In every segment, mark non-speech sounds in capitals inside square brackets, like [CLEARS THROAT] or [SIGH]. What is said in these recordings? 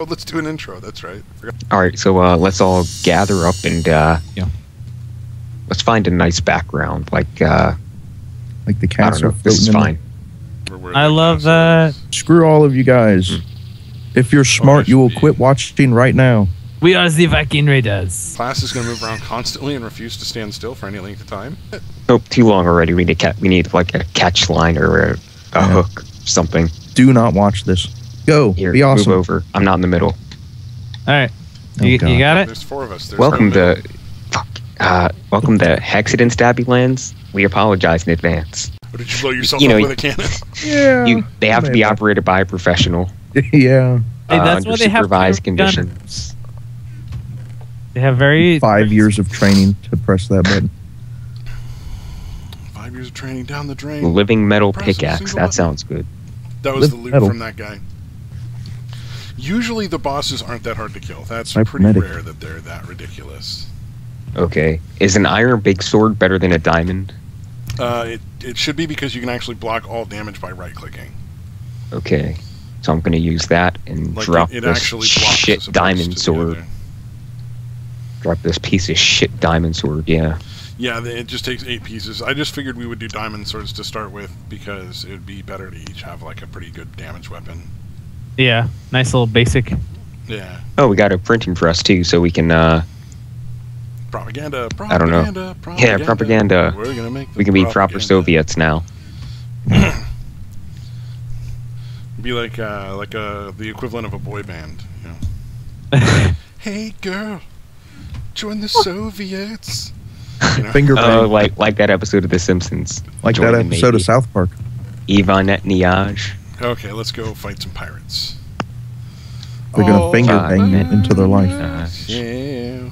Oh, let's do an intro. That's right. All right, so uh, let's all gather up and uh, Yeah. let's find a nice background. Like uh, Like the I don't castle. know, this is fine. where- where I love castle that. is. the- Screw all of you guys. Hmm. If you're smart, you will be- quit watching right now. We are the Viking Raiders. Class is going to move around constantly and refuse to stand still for any length of time. Oh, too long already. We need ca- we need like a catch line or a, a Yeah. hook, something. Do not watch this. Go. Here, Be awesome. move over. I'm not in the middle. All right, Oh, you, you got it. There's four of us. There's welcome to, fuck, uh, welcome to Hexxit in Stabby Lands. We apologize in advance. What did you blow yourself you know, up with a cannon? [LAUGHS] Yeah. You, they have to be operated by a professional. [LAUGHS] yeah. Hey, uh, that's under why they have supervised to have gun- conditions. They have very Five years of training to press that button. Five years of training down the drain. Living metal Press pickaxe. That button. sounds good. That was Live the loot metal. from that guy. Usually the bosses aren't that hard to kill. That's Sniper pretty medic. rare that they're that ridiculous. Okay. Is an iron big sword better than a diamond? Uh, it, it should be because you can actually block all damage by right clicking. Okay. So I'm gonna use that and Like drop it, it this actually shit diamond sword. Drop this piece of shit diamond sword. Yeah. Yeah, it just takes eight pieces. I just figured we would do diamond swords to start with because it would be better to each have like a pretty good damage weapon. Yeah, nice little basic. Yeah, Oh, we got a printing press too, so we can uh propaganda. I don't know. propaganda Yeah, propaganda. We're gonna make. we the can be proper. Soviets now. [CLEARS THROAT] Be like uh, like uh, the equivalent of a boy band. You know. [LAUGHS] hey girl, join the Soviets. You know? [LAUGHS] Finger bang. Oh, like like that episode of The Simpsons. like Join that episode Navy. of South Park. Ivan Etniage. Okay, let's go fight some pirates. They're gonna Oh, finger God, bang man. into their life. Uh, Yeah.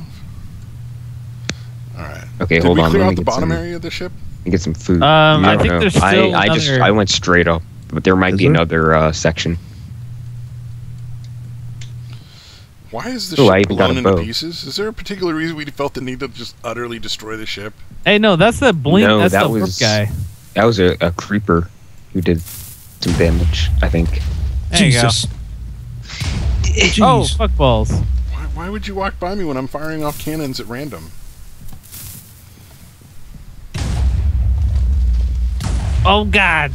All right. Okay, Did hold we on. clear Let out me the bottom some, area of the ship? let get some food. Um, I don't think know. there's I, still I just I went straight up, but there might Is be there? another uh, section. Why is the Ooh, ship blown a into pieces? Is there a particular reason we felt the need to just utterly destroy the ship? Hey, no, that's the blink. No, that's that the warp was- guy. That was a, a creeper who did some damage. I think. There you go. Jesus. Oh, fuck balls. Why, why would you walk by me when I'm firing off cannons at random? Oh God.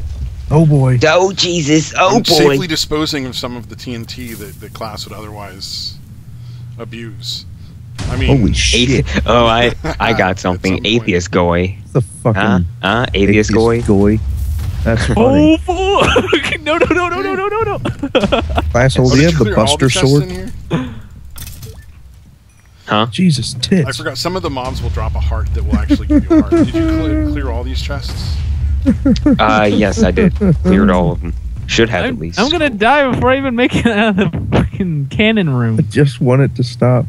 Oh boy. Oh Jesus! Oh I'm boy! safely disposing of some of the TNT that the class would otherwise abuse. I mean, Holy [LAUGHS] shit. Oh, I I got something. some point. Atheist goy. The fucking Huh? Huh? Atheist goy. goy. That's funny. Oh fuck! [LAUGHS] No, no, no, no, no, no, no, no. Asshole, Oh, do you have the Buster chests sword? Huh? Jesus I forgot. Some of the mobs will drop a heart that will actually give you a heart. Did you clear, clear all these chests? [LAUGHS] Uh, yes, I did. Cleared all of them. Should have I'm, at least. I'm gonna die before I even make it out of the fucking cannon room. I just want it to stop.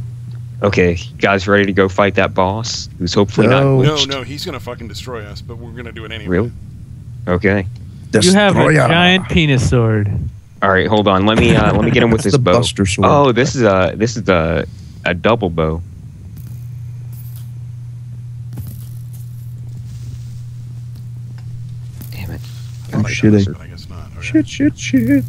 Okay, you guys ready to go fight that boss? Who's hopefully No. not No, glitched? no, he's gonna fucking destroy us, but we're gonna do it anyway. Really? Okay. You have a giant penis sword. All right, hold on. Let me uh, let me get him with this the bow. Buster sword. Oh, this is a this is a a double bow. Damn it! I shit, got this, but I guess not. Okay. Shit, shit, shit.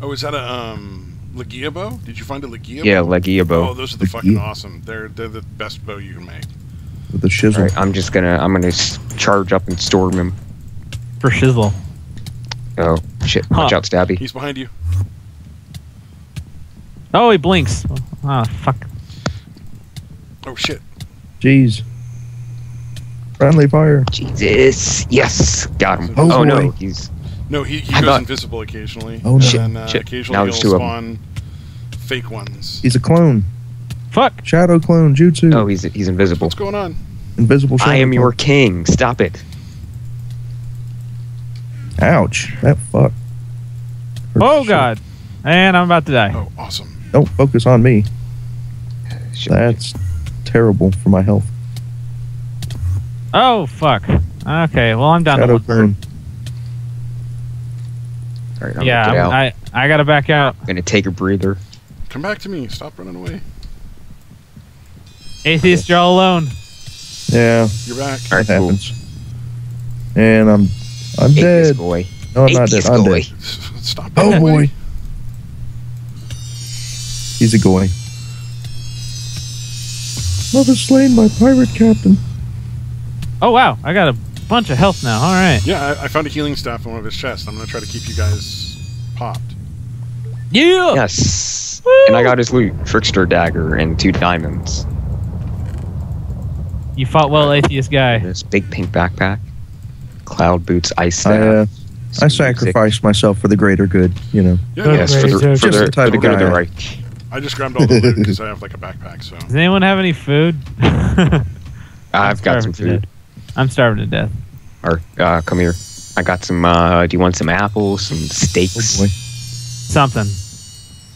Oh, is that a um Legia bow? Did you find a Legia Yeah, bow? Legia Oh, those are the fucking awesome. They're they're the best bow you can make. With the shizzle. right, I'm just gonna I'm gonna charge up and storm him. For shizzle. Oh shit! Watch Huh. out, Stabby. He's behind you. Oh, he blinks. Ah, fuck. Oh shit! Jeez. Friendly fire. Jesus! Yes, got him. Oh, Oh, no, boy. he's No, he, he goes thought- invisible occasionally. Oh, no. and Shit, then, uh, shit. occasionally Now he'll two of 'em. spawn fake ones. He's a clone. Fuck. Shadow clone. Jutsu. oh he's he's invisible. What's going on? Invisible shadow I am your king. Stop it. Ouch. That fuck. Hurts Oh shit. God. And I'm about to die. Oh, awesome. Don't focus on me. Shit. That's terrible for my health. Oh fuck. Okay. Well, I'm down to Shadow one. clone. All right, I'm Yeah, gonna I'm- I I gotta back out. I'm gonna take a breather. Come back to me. Stop running away. Atheist, you're all alone. Yeah, You're back. All that cool. happens. And I'm I'm Atheist dead. boy. No, I'm not dead. Atheist I'm boy. dead. Stop. Oh running away. boy. Easygoing. Love is slain by pirate captain. Oh wow, I got a bunch of health now. All right. Yeah, I, I found a healing staff in one of his chests. I'm gonna try to keep you guys popped. Yeah. Yes. And I got his loot: trickster dagger and two diamonds. You fought well, uh, atheist guy. This big pink backpack, cloud boots, ice I, staff. uh, I sacrificed myself for the greater good, you know. Yeah, yeah. Yes, for the, Just for the the, type for the of good the right. I just grabbed all the loot because I have like a backpack. So Does anyone have any food? [LAUGHS] I've got some food. death. I'm starving to death. Or uh, come here. I got some. Uh, do you want some apples, some Oh steaks? boy. Something.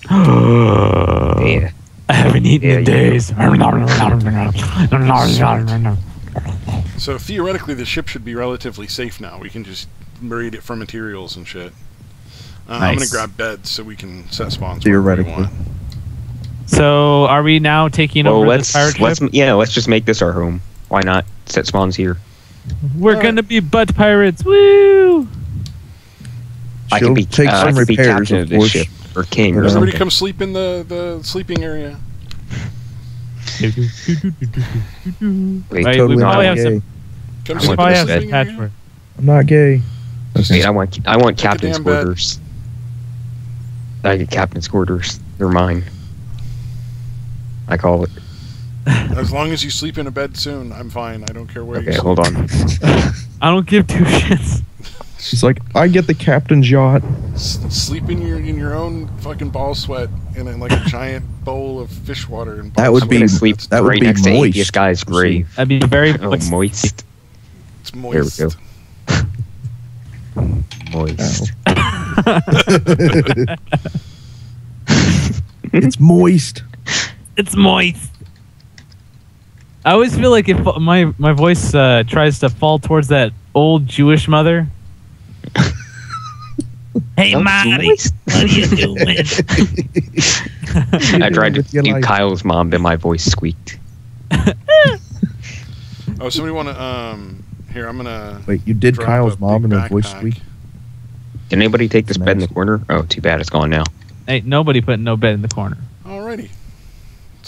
[GASPS] yeah. [LAUGHS] I haven't eaten Yeah, in you days. [LAUGHS] so theoretically, the ship should be relatively safe now. We can just raid it for materials and shit. Uh, I'm gonna grab beds so we can set spawns. wherever we Theoretically. want. so, are we now taking Well, over let's the pirate let's ship? yeah, let's just make this our home. Why not set spawns here? We're Alright. gonna be butt pirates. Woo! I She'll can be take uh, I some can be repairs, captain of of this ship or king Yeah. or Everybody something. come sleep in the the sleeping area. [LAUGHS] Wait, Right, Totally we probably have gay. some. Come I sleep want in Probably this some sleeping area. patchwork. I'm not gay. Wait, I want I want Take captain's damn bed. quarters. I get captain's quarters. They're mine. I call it. As long as you sleep in a bed soon, I'm fine. I don't care where Okay, sleep. hold on. [LAUGHS] I don't give two shits. She's like, I get the captain's yacht. S- sleep in your in your own fucking ball sweat in like a giant [LAUGHS] bowl of fish water and ball That would sweat. be- sleep that would right be next to moist. Atheist Guy's grave. That'd be very [LAUGHS] Oh, moist. Moist. There we [LAUGHS] moist. go. [LAUGHS] Moist. it's moist. It's moist. I always feel like if my my voice uh, tries to fall towards that old Jewish mother. [LAUGHS] hey, Marty, moist. what are you doing? I tried to do life. Kyle's mom, then my voice squeaked. Oh, somebody want to um here? I'm gonna. Wait, you did Kyle's mom in and her voice backpack. squeak? Did anybody take this bed in the corner? Oh, too bad. It's gone now. hey, nobody put no bed in the corner. Alrighty.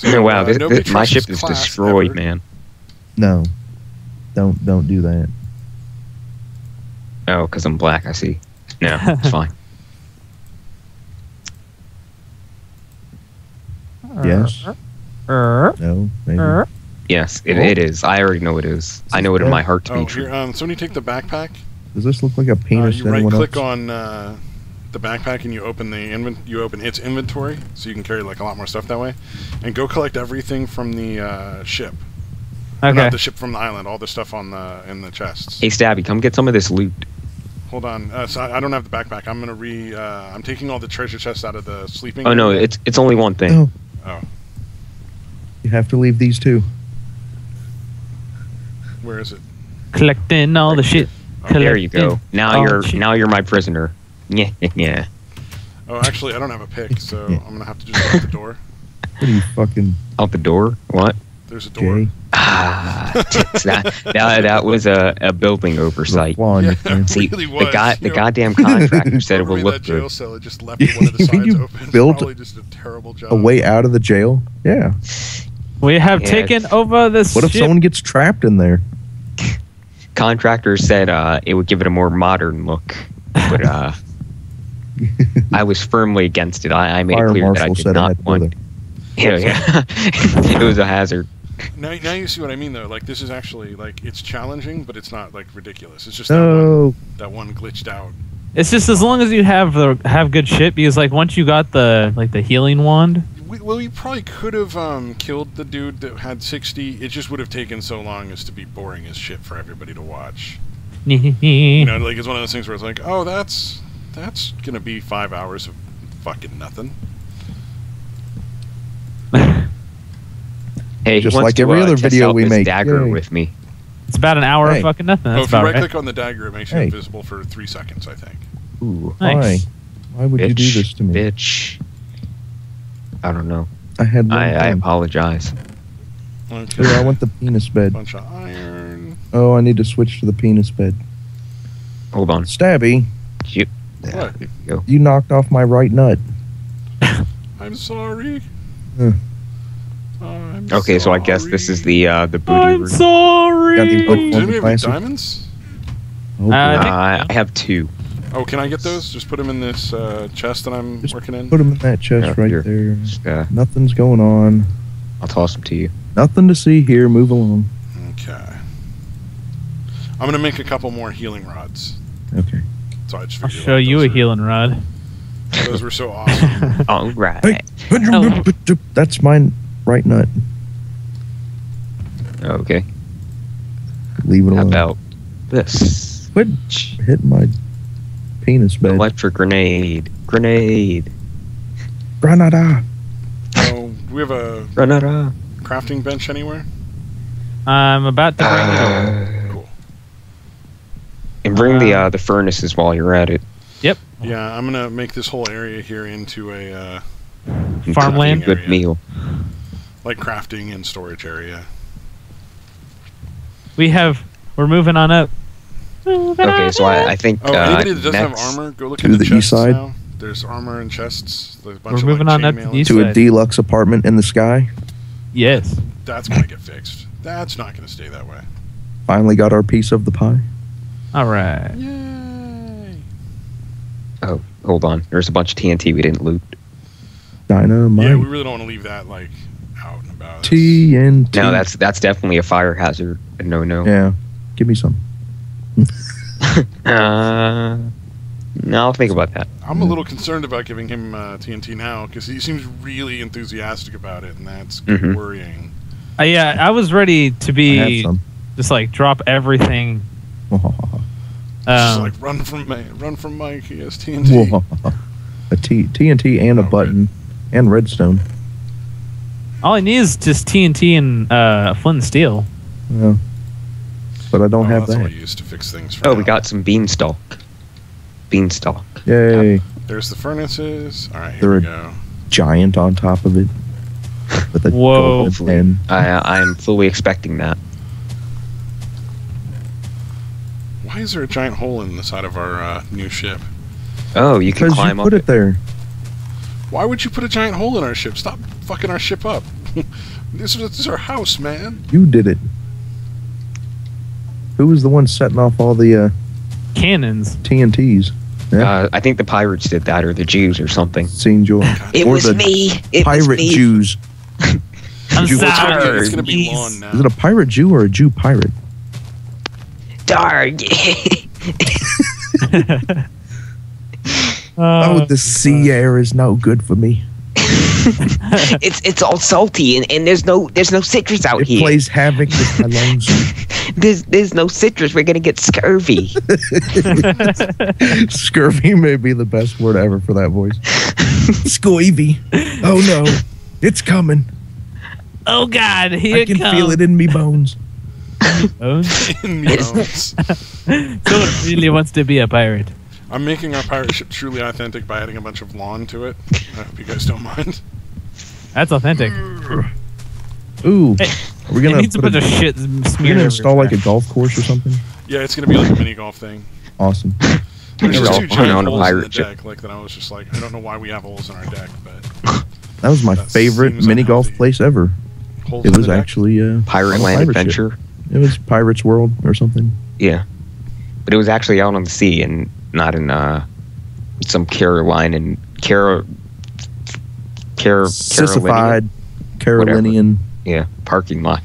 [LAUGHS] wow, uh, this, this- my ship is destroyed, ever. man. No. Don't don't do that. Oh, because I'm black. I see. No, [LAUGHS] it's fine. [LAUGHS] Yes. Er, No. Maybe. er. Yes, it, it is. I already know it is. I know it in my heart to Oh, be true. here. Um, somebody take the backpack. Does this look like a Uh, penis? you to right anyone click else? on uh, the backpack and you open the invent. You open its inventory, so you can carry like a lot more stuff that way. And go collect everything from the uh, ship. Okay. Not the ship from the island. All the stuff on the in the chests. Hey, Stabby, come get some of this loot. Hold on. Uh, so I, I don't have the backpack. I'm gonna re. Uh, I'm taking all the treasure chests out of the sleeping. Oh no, area. it's it's only one thing. Oh. Oh, You have to leave these two. Where is it? Collecting all the shit. Oh, there you go. Now all you're shit. now you're my prisoner. Yeah, [LAUGHS] yeah. Oh, actually, I don't have a pick, so I'm gonna have to just out the door. [LAUGHS] What are you fucking Out the door. What? There's a door. gay? Ah, that, that that was a, a building oversight. Flaw Yeah, your thing. it See, really the was. guy, you the know. goddamn contractor [LAUGHS] said it Whoever will look that jail good. cell, it just left one of the When sides you open. built Probably just a terrible job. A way out of the jail? Yeah. We have Yeah, taken over this What if ship. someone gets trapped in there? [LAUGHS] Contractor said uh, it would give it a more modern look, but uh, [LAUGHS] I was firmly against it. I, I made Fire it clear that I marshal did it not had want. Yeah, yeah. [LAUGHS] it was a hazard. Now, now you see what I mean, though. Like this is actually like it's challenging, but it's not like ridiculous. It's just that, one, that one glitched out. It's just as long as you have the have good shit, because like once you got the like the healing wand, We, well, we probably could have um, killed the dude that had 60. It just would have taken so long as to be boring as shit for everybody to watch. [LAUGHS] You know, like it's one of those things where it's like, oh, that's that's gonna be five hours of fucking nothing. [LAUGHS] Hey, Just he wants like to, every uh, other video we make. Dagger Yay. with me. it's about an hour Hey. of fucking nothing. oh, if you right right. click on the dagger, it makes you Hey. invisible for three seconds, I think. Ooh, Nice. Why? Why would you do this to me? bitch. I don't know. I had one I, I thing. apologize. Okay. Here, I want the penis bed. Bunch of iron. Oh, I need to switch to the penis bed. Hold on. Stabby, You, What? you go. you knocked off my right nut. [LAUGHS] I'm sorry. I'm Okay, so I guess this is the uh, the booty I'm room. sorry. Got the book Does have any diamonds? Oh, Uh, I think- Uh, I have two. Oh, can I get those? Just put them in this uh, chest that I'm Just working in. Put them in that chest Yeah, right here. there. Just, uh, Nothing's going on. I'll toss them to you. Nothing to see here. Move along. Okay. I'm gonna make a couple more healing rods. Okay. So I just I'll figured show like you those a are- healing rod. Those were so awesome. [LAUGHS] All right. Hey. Oh. That's my right nut. Okay. Leave it How alone. about this? Quit hitting my penis bed. Electric grenade. Grenade. Granada. oh, do we have a Granada. crafting bench anywhere? I'm about to bring it over. Uh, Cool. and bring the uh, the furnaces while you're at it. Yep. Yeah, I'm gonna make this whole area here into a uh, Farmland? cook a Good meal. like crafting and storage area. We have. We're moving on up. Okay, so I, I think Oh, uh, anybody that doesn't next, have armor, go look To at the, the east side? now. There's armor and chests. There's a bunch We're of, moving like, on up to the east and- To a deluxe apartment in the sky. Yes. That's gonna get fixed. That's not gonna stay that way. Finally got our piece of the pie. All right. Yay! Oh, hold on. There's a bunch of TNT we didn't loot. Dynamite. Yeah, we really don't want to leave that like out and about. That's- TNT. No, that's that's definitely a fire hazard. No, no. Yeah. Give me some. [LAUGHS] Uh, no, I'll think about that. I'm a little concerned about giving him uh, TNT now because he seems really enthusiastic about it, and that's Mhm. worrying. Uh, yeah, I was ready to be just like drop everything. [LAUGHS] Just Um, like run from Mike, run from Mike. He has TNT. a T- TNT and a Oh, good. button and redstone. all I need is just TNT and uh, flint and steel. Yeah. But I don't Oh, have that's all I that. use to fix things. For Oh, we got some beanstalk. Beanstalk. Yay. There's the furnaces. All right, here They're we go. Giant on top of it. [LAUGHS] With a Whoa. golden. I I am fully expecting that. Why is there a giant hole in the side of our uh, new ship? Oh, you can Because climb you up put it there. Why would you put a giant hole in our ship? Stop fucking our ship up. [LAUGHS] this, is, this is our house, man. You did it. Who was the one setting off all the uh, Cannons. TNTs? Yeah. Uh, I think the pirates did that, or the Jews, or something. Seen Joy. It Or was the me. It was pirate me. Jews. [LAUGHS] I'm Jew- It's gonna be, sorry. it's gonna be Jeez. lawn now. Is it a pirate Jew or a Jew pirate? Darn. [LAUGHS] [LAUGHS] oh, Uh, the sea air is no good for me. [LAUGHS] it's it's all salty, and, and there's no there's no citrus out It here. plays havoc with my lungs. There's there's no citrus. We're gonna get scurvy. [LAUGHS] Scurvy may be the best word ever for that voice. Scurvy. Oh no, it's coming. oh God, here I can comes. feel it in me bones. Bones. [LAUGHS] in me bones. Someone really wants to be a pirate. I'm making our pirate ship truly authentic by adding a bunch of lawn to it. I hope you guys don't mind. That's authentic. Ooh, Hey, are we It gonna it needs a put bunch a, of shit we're smeared gonna install like a golf course or something? Yeah, it's gonna be like a mini golf thing. Awesome. There's We're just all two playing giant on a holes in the pirate ship. deck, like that. I was just like, I don't know why we have holes in our deck, but [LAUGHS] That was my That favorite seems mini golf place ever. holes It was actually uh, Pirate on a Land pirate ship. Adventure. It was Pirates World or something. Yeah, but it was actually out on the sea and not in uh some Carolinian Car Car Carolinian Carolinian. yeah parking lot.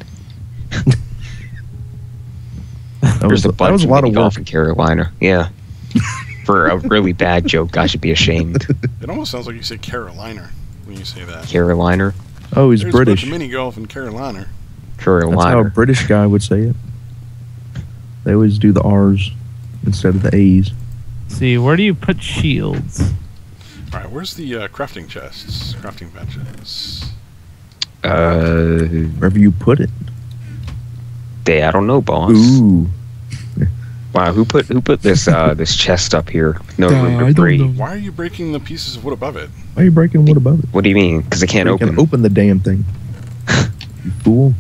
[LAUGHS] That was, There's a that bunch was a lot of golf work. in Carolina. Yeah. For a really bad joke, I should be ashamed. [LAUGHS] It almost sounds like you say Carolina when you say that. Carolina, Oh, he's There's British. A bunch of mini golf in Carolina. That's how a British guy would say it. They always do the R's instead of the A's. See, where do you put shields? All right, where's the uh, crafting chests, crafting benches? Uh, Wherever you put it. they, I don't know, boss. Ooh. Wow, who put who put this uh this chest up here? No Uh, room to breathe. Why are you breaking the pieces of wood above it? Why are you breaking wood above it? What do you mean? Because I can't you open, can open the damn thing. you fool.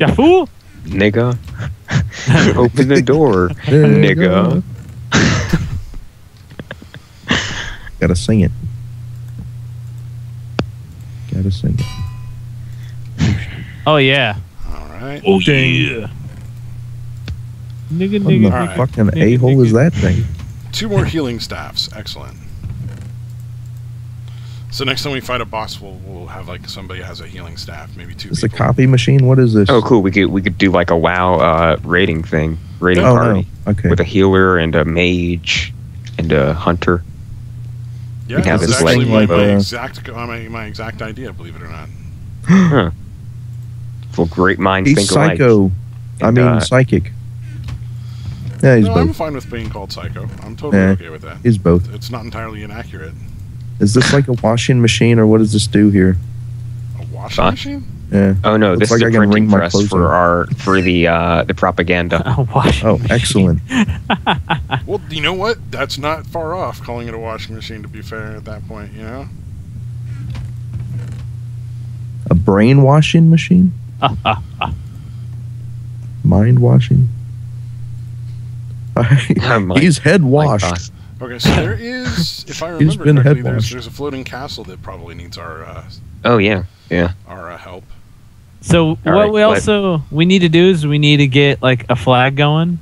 Yeah, fool. nigga. [LAUGHS] open the door, nigga. Gotta sing it. Gotta sing it. Oh yeah. All right. Oh Dang. yeah. Nigga, What in nigga, the Alright. fucking a hole is that thing? Two more healing staffs. Excellent. So next time we fight a boss, we'll, we'll have like somebody has a healing staff, maybe two. It's a copy machine? What is this? Oh, cool. We could we could do like a WoW uh, rating thing, rating Oh, party no. Okay. with a healer and a mage and a hunter. Yeah, we have that's this actually like, my, uh, my exact my, my exact idea. Believe it or not. Well, great minds He's think alike. psycho. I And, mean, uh, psychic. Yeah, he's no, I'm fine with being called psycho. I'm totally Yeah. okay with that. He's both. It's not entirely inaccurate. Is this like a washing machine or what does this do here? A washing Fuck. machine? Yeah. Oh no, Looks this like is I a can printing press for on. our for the uh, the propaganda. [LAUGHS] Oh, washing Oh, excellent. [LAUGHS] Well, you know what? That's not far off calling it a washing machine. To be fair, at that point, you know. A brainwashing machine? [LAUGHS] Mind washing? He's head washed. Okay, so there is, if I remember correctly, there's, there's a floating castle that probably needs our uh, Oh yeah, yeah. our uh, help. So what right, we let- also we need to do is we need to get like a flag going.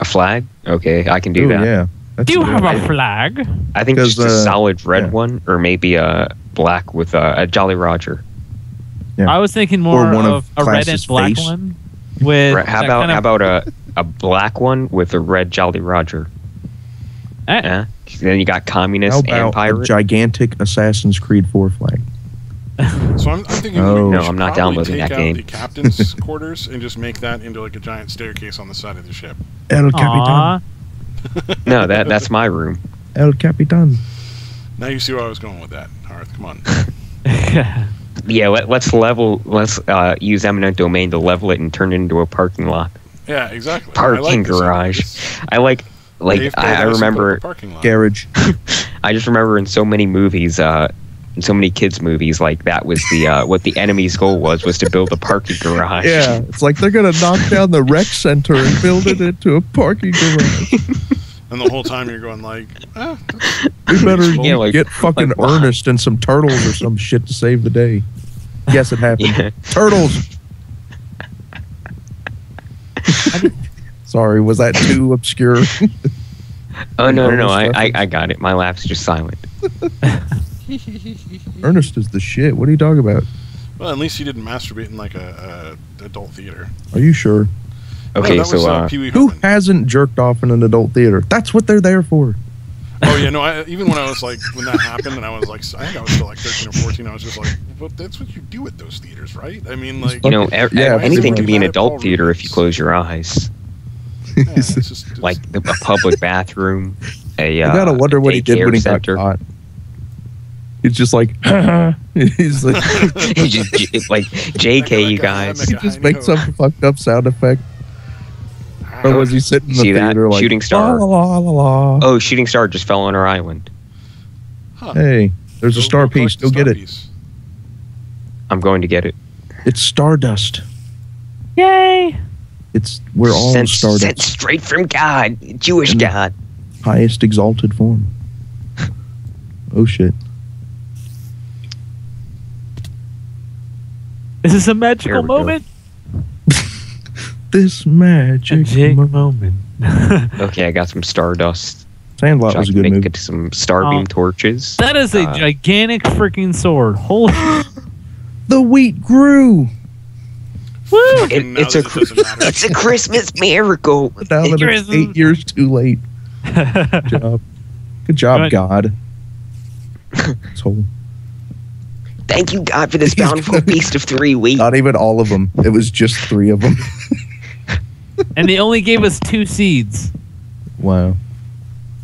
A flag? Okay, I can do Ooh, that. yeah. That's Do you good. have a flag? I think just a uh, solid red yeah. one, or maybe a black with a, a Jolly Roger. Yeah. I was thinking more Or one of, of a red and black face. one. With Right, how about kind of- how about a a black one with a red Jolly Roger? Eh. Yeah. Then you got How communist and about a gigantic Assassin's Creed 4 flag? So I'm, I'm thinking Oh. we No, I'm not probably downloading take that out game. the captain's [LAUGHS] quarters and just make that into like a giant staircase on the side of the ship. El Aw. Capitan. no, that that's my room. El Capitan. Now you see where I was going with that. Harth, come on. [LAUGHS] Yeah, let, let's level. Let's uh, use eminent domain to level it and turn it into a parking lot. Yeah, exactly. I Parking like garage. I like like I, I remember. parking lot. Garage. [LAUGHS] I just remember in so many movies, uh, in so many kids movies, like that was the uh, what the enemy's goal was was to build a parking garage. Yeah, it's like they're going to knock down the rec center and build it into a parking garage. And the whole time you're going like, ah, We better Yeah, like- get fucking like what? Ernest and some turtles or some shit to save the day. Yes, it happened. Yeah. Turtles. Sorry, was that too obscure? Oh no no no! I, I. I got it. My laugh's just silent. [LAUGHS] Ernest is the shit. What are you talking about? well, at least he didn't masturbate in like a, a adult theater. Are you sure? Okay, no, so was, uh, uh, Who hasn't jerked off in an adult theater? That's what they're there for. Oh yeah, no. I, even when I was like, when that happened, and I was like, I think I was still like 13 or 14. I was just like, well, that's what you do at those theaters, right? I mean, like, you know, e- Yeah, anything can be an adult theater if you close your eyes. yeah, it's just, [LAUGHS] it's, Like the, a public bathroom, a You uh, gotta wonder what he did when he center. got caught. He's just like, [LAUGHS] [LAUGHS] he's like, [LAUGHS] He just, like JK, you guys. he just makes some fucked up sound effect. Ah, Or was he sitting in the See that? like Shooting star. La, la, la, la, la. Oh, shooting star just fell on our island. Huh. Hey, there's a star piece. the Go get star it. piece. I'm going to get it. It's stardust. Yay! It's we're all sent, stardust. sent straight from God, Jewish And- God. highest exalted form. Oh shit. Is this a magical moment. [LAUGHS] This magic Magic moment. moment. [LAUGHS] Okay, I got some stardust. Sandlot So I was a can good make movie. it some starbeam Oh. torches. that is a Uh, gigantic freaking sword. Holy [GASPS] The wheat grew. woo! Fucking now it's a it it's a Christmas miracle. [LAUGHS] Now that it's eight years too late. Good job. Good job, Right. God. So Thank you, God, for this [LAUGHS] He's bountiful feast of three wheat. not even all of them. It was just three of them. [LAUGHS] and they only gave us two seeds. wow.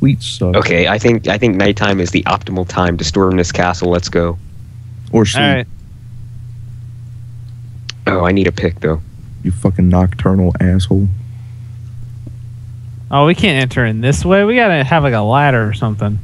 Wheat sucks. Okay, I think I think nighttime is the optimal time to storm this castle. Let's go. Or sleep. All right. Oh, I need a pick though. You fucking nocturnal asshole. Oh, we can't enter in this way. We gotta have like a ladder or something.